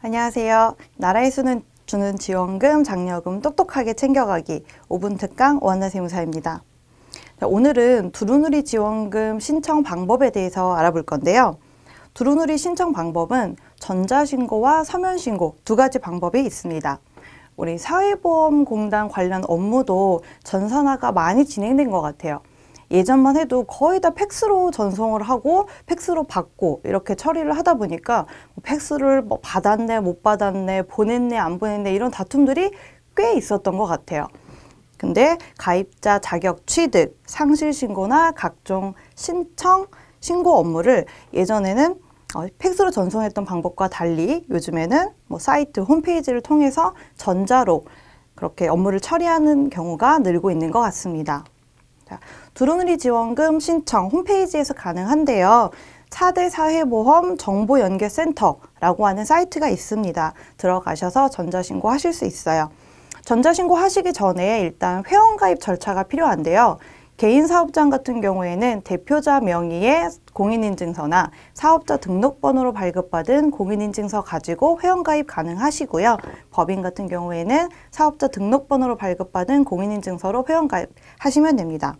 안녕하세요. 나라의 수는 주는 지원금, 장려금 똑똑하게 챙겨가기 5분 특강 오한나 세무사입니다. 오늘은 두루누리 지원금 신청 방법에 대해서 알아볼 건데요. 두루누리 신청 방법은 전자신고와 서면신고 두 가지 방법이 있습니다. 우리 사회보험공단 관련 업무도 전산화가 많이 진행된 것 같아요. 예전만 해도 거의 다 팩스로 전송을 하고 팩스로 받고 이렇게 처리를 하다 보니까 뭐 팩스를 뭐 받았네 못 받았네 보냈네 안 보냈네 이런 다툼들이 꽤 있었던 것 같아요. 근데 가입자 자격 취득, 상실 신고나 각종 신청, 신고 업무를 예전에는 어, 팩스로 전송했던 방법과 달리 요즘에는 뭐 사이트 홈페이지를 통해서 전자로 그렇게 업무를 처리하는 경우가 늘고 있는 것 같습니다. 자, 두루누리 지원금 신청 홈페이지에서 가능한데요. 차대 사회보험 정보연계센터라고 하는 사이트가 있습니다. 들어가셔서 전자신고 하실 수 있어요. 전자신고 하시기 전에 일단 회원가입 절차가 필요한데요. 개인 사업장 같은 경우에는 대표자 명의의 공인인증서나 사업자 등록번호로 발급받은 공인인증서 가지고 회원가입 가능하시고요. 법인 같은 경우에는 사업자 등록번호로 발급받은 공인인증서로 회원가입 하시면 됩니다.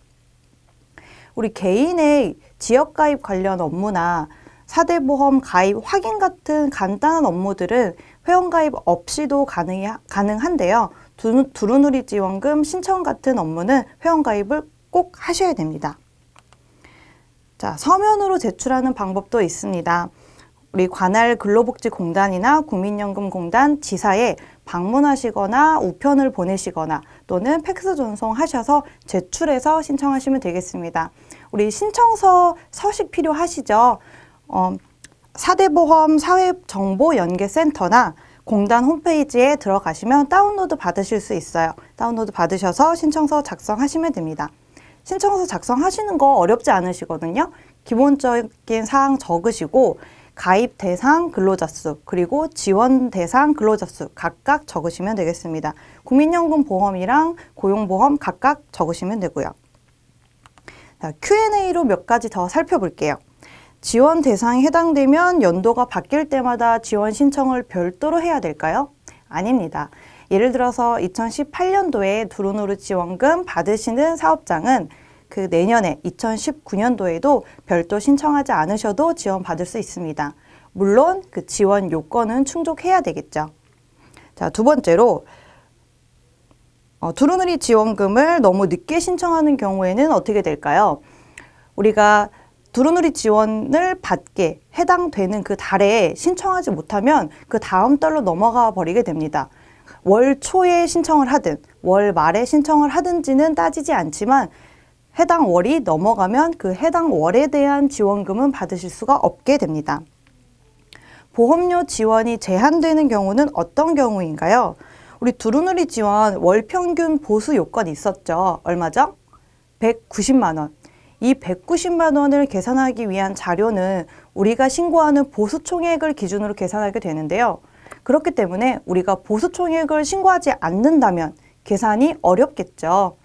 우리 개인의 지역 가입 관련 업무나 사대보험 가입 확인 같은 간단한 업무들은 회원 가입 없이도 가능, 가능한데요. 두루누리 지원금 신청 같은 업무는 회원 가입을 꼭 하셔야 됩니다. 자, 서면으로 제출하는 방법도 있습니다. 우리 관할 근로복지공단이나 국민연금공단 지사에 방문하시거나 우편을 보내시거나 또는 팩스 전송하셔서 제출해서 신청하시면 되겠습니다. 우리 신청서 서식 필요하시죠? 어, 사대보험 사회정보연계센터나 공단 홈페이지에 들어가시면 다운로드 받으실 수 있어요. 다운로드 받으셔서 신청서 작성하시면 됩니다. 신청서 작성하시는 거 어렵지 않으시거든요. 기본적인 사항 적으시고 가입 대상 근로자 수 그리고 지원 대상 근로자 수 각각 적으시면 되겠습니다. 국민연금 보험이랑 고용보험 각각 적으시면 되고요. 자, Q&A로 몇 가지 더 살펴볼게요. 지원 대상이 해당되면 연도가 바뀔 때마다 지원 신청을 별도로 해야 될까요? 아닙니다. 예를 들어서 2018년도에 두루누르 지원금 받으시는 사업장은 그 내년에 2019년도에도 별도 신청하지 않으셔도 지원 받을 수 있습니다. 물론 그 지원 요건은 충족해야 되겠죠. 자, 두 번째로 어, 두루누리 지원금을 너무 늦게 신청하는 경우에는 어떻게 될까요? 우리가 두루누리 지원을 받게 해당되는 그 달에 신청하지 못하면 그 다음 달로 넘어가 버리게 됩니다. 월 초에 신청을 하든 월 말에 신청을 하든지는 따지지 않지만 해당 월이 넘어가면 그 해당 월에 대한 지원금은 받으실 수가 없게 됩니다. 보험료 지원이 제한되는 경우는 어떤 경우인가요? 우리 두루누리 지원 월 평균 보수 요건이 있었죠. 얼마죠? 190만 원. 이 190만 원을 계산하기 위한 자료는 우리가 신고하는 보수 총액을 기준으로 계산하게 되는데요. 그렇기 때문에 우리가 보수 총액을 신고하지 않는다면 계산이 어렵겠죠.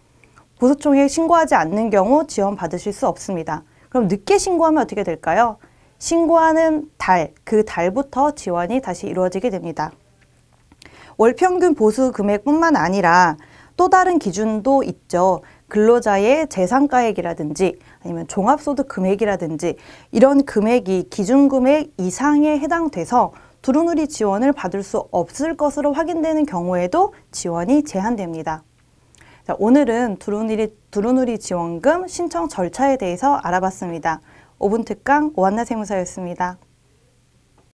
보수 총액 신고하지 않는 경우 지원 받으실 수 없습니다. 그럼 늦게 신고하면 어떻게 될까요? 신고하는 달, 그 달부터 지원이 다시 이루어지게 됩니다. 월 평균 보수 금액뿐만 아니라 또 다른 기준도 있죠. 근로자의 재산가액이라든지 아니면 종합소득 금액이라든지 이런 금액이 기준금액 이상에 해당돼서 두루누리 지원을 받을 수 없을 것으로 확인되는 경우에도 지원이 제한됩니다. 자, 오늘은 두루누리, 두루누리 지원금 신청 절차에 대해서 알아봤습니다. 5분 특강 오한나 세무사였습니다.